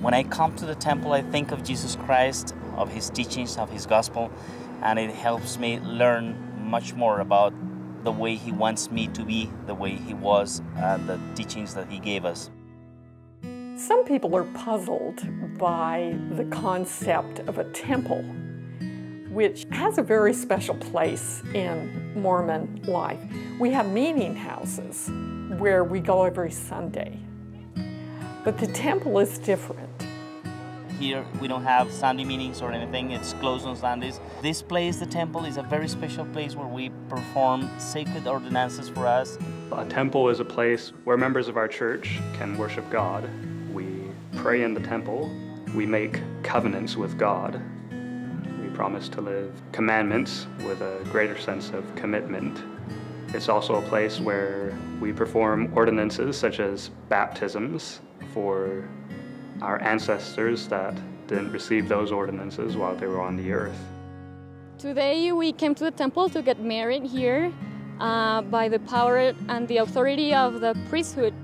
When I come to the temple, I think of Jesus Christ, of his teachings, of his gospel, and it helps me learn much more about the way he wants me to be, the way he was, and the teachings that he gave us. Some people are puzzled by the concept of a temple, which has a very special place in Mormon life. We have meeting houses where we go every Sunday, but the temple is different. Here we don't have Sunday meetings or anything, it's closed on Sundays. This place, the temple, is a very special place where we perform sacred ordinances for us. A temple is a place where members of our church can worship God. We pray in the temple, we make covenants with God, we promise to live commandments with a greater sense of commitment. It's also a place where we perform ordinances such as baptisms for our ancestors that didn't receive those ordinances while they were on the earth. Today we came to the temple to get married here uh, by the power and the authority of the priesthood.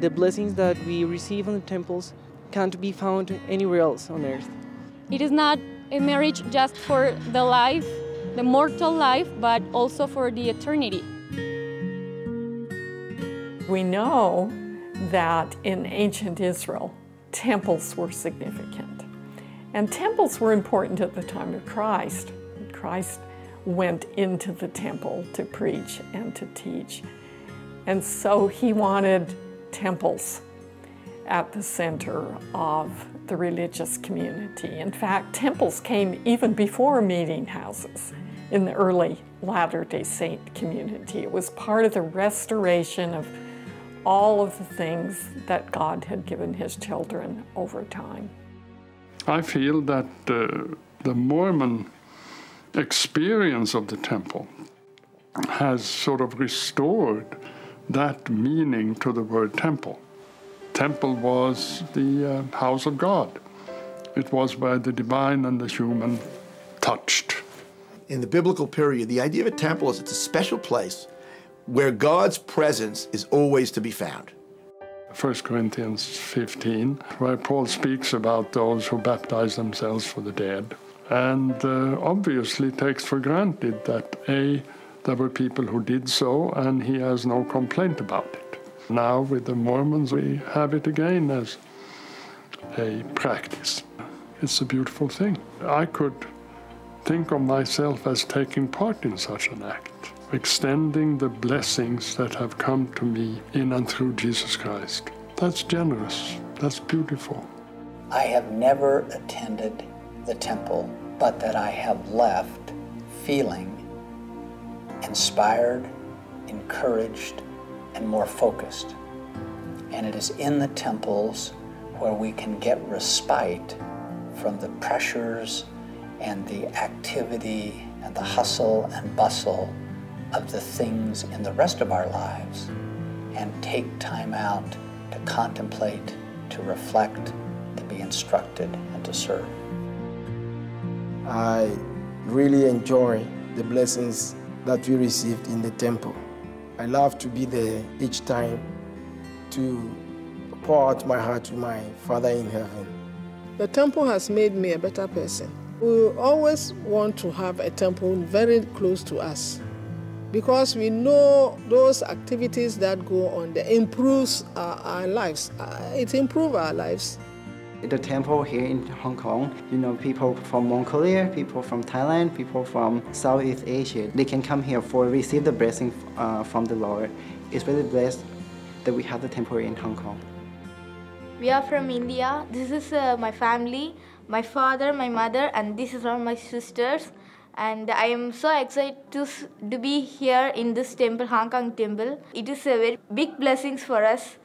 The blessings that we receive in the temples can't be found anywhere else on earth. It is not a marriage just for the life, the mortal life, but also for the eternity. We know that in ancient Israel, temples were significant. And temples were important at the time of Christ. Christ went into the temple to preach and to teach. And so he wanted temples at the center of the religious community. In fact, temples came even before meeting houses in the early Latter day Saint community. It was part of the restoration of all of the things that God had given his children over time. I feel that uh, the Mormon experience of the temple has sort of restored that meaning to the word temple. Temple was the uh, house of God. It was where the divine and the human touched. In the biblical period, the idea of a temple is it's a special place where God's presence is always to be found. 1 Corinthians 15, where Paul speaks about those who baptize themselves for the dead, and uh, obviously takes for granted that A, there were people who did so, and he has no complaint about it. Now, with the Mormons, we have it again as a practice. It's a beautiful thing. I could think of myself as taking part in such an act extending the blessings that have come to me in and through Jesus Christ. That's generous. That's beautiful. I have never attended the temple, but that I have left feeling inspired, encouraged, and more focused. And it is in the temples where we can get respite from the pressures and the activity and the hustle and bustle of the things in the rest of our lives and take time out to contemplate, to reflect, to be instructed, and to serve. I really enjoy the blessings that we received in the temple. I love to be there each time to pour out my heart to my Father in heaven. The temple has made me a better person. We always want to have a temple very close to us because we know those activities that go on that improves our, our lives. Uh, it improves our lives. The temple here in Hong Kong, you know, people from Mongolia, people from Thailand, people from Southeast Asia, they can come here for receive the blessing uh, from the Lord. It's really blessed that we have the temple here in Hong Kong. We are from India. This is uh, my family, my father, my mother, and this is all my sisters and I am so excited to, to be here in this temple, Hong Kong temple. It is a very big blessings for us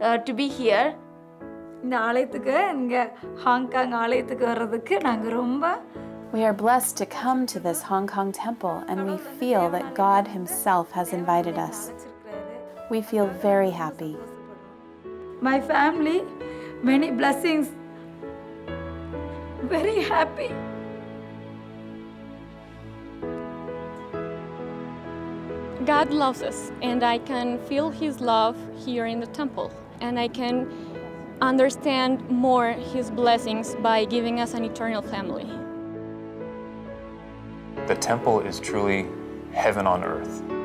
uh, to be here. இந்த ஆலயத்துக்கு இங்கே Hong Kong ஆலயத்துக்கு வர்றதுக்கு நாங்கள் ரொம்ப We are blessed to come to this Hong Kong temple and we feel that God Himself has invited us. We feel very happy. My family, many blessings, very happy. God loves us, and I can feel His love here in the temple. And I can understand more His blessings by giving us an eternal family. The temple is truly heaven on earth.